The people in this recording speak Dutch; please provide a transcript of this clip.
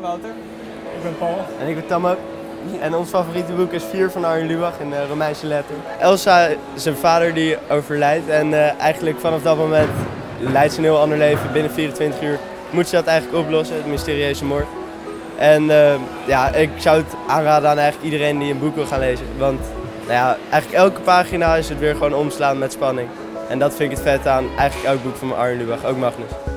ben Wouter. Ik ben Paul. En ik ben Tammo. En ons favoriete boek is vier van Arjen Lubach in de Romeinse letter. Elsa is een vader die overlijdt en uh, eigenlijk vanaf dat moment leidt ze een heel ander leven. Binnen 24 uur moet ze dat eigenlijk oplossen, het mysterieuze moord. En uh, ja, ik zou het aanraden aan eigenlijk iedereen die een boek wil gaan lezen. Want nou ja, eigenlijk elke pagina is het weer gewoon omslaan met spanning. En dat vind ik het vet aan eigenlijk elk boek van Arjen Lubach, ook Magnus.